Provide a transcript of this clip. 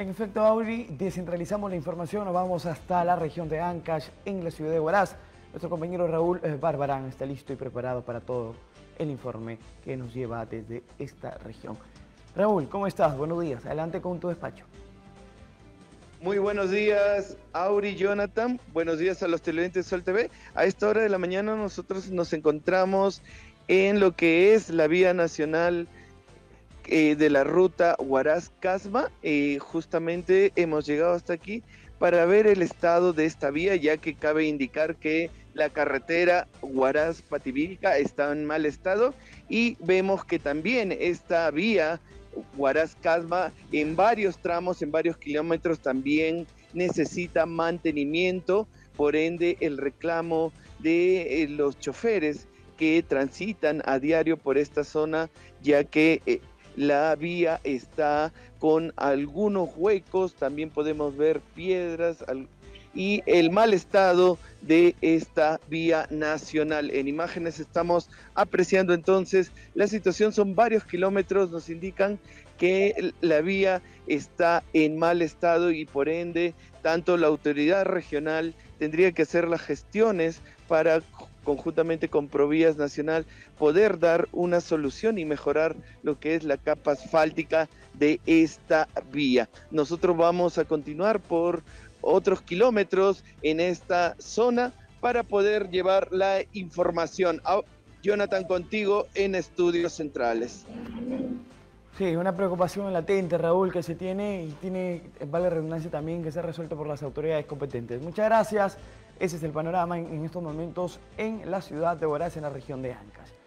En efecto, Auri, descentralizamos la información, nos vamos hasta la región de Ancash, en la ciudad de Huaraz. Nuestro compañero Raúl Barbarán está listo y preparado para todo el informe que nos lleva desde esta región. Raúl, ¿cómo estás? Buenos días. Adelante con tu despacho. Muy buenos días, Auri Jonathan. Buenos días a los televidentes de Sol TV. A esta hora de la mañana nosotros nos encontramos en lo que es la vía nacional eh, de la ruta Huaraz-Casma. Eh, justamente hemos llegado hasta aquí para ver el estado de esta vía, ya que cabe indicar que la carretera Huaraz-Pativilca está en mal estado y vemos que también esta vía Huaraz-Casma en varios tramos, en varios kilómetros también necesita mantenimiento, por ende el reclamo de eh, los choferes que transitan a diario por esta zona, ya que la vía está con algunos huecos, también podemos ver piedras y el mal estado de esta vía nacional. En imágenes estamos apreciando entonces la situación, son varios kilómetros, nos indican que la vía está en mal estado y por ende tanto la autoridad regional tendría que hacer las gestiones para conjuntamente con Provías Nacional, poder dar una solución y mejorar lo que es la capa asfáltica de esta vía. Nosotros vamos a continuar por otros kilómetros en esta zona para poder llevar la información. Jonathan, contigo en Estudios Centrales. Sí, una preocupación latente, Raúl, que se tiene y tiene, vale redundancia también, que ser resuelto por las autoridades competentes. Muchas gracias. Ese es el panorama en, estos momentos en la ciudad de Huaraz, en la región de Ancas.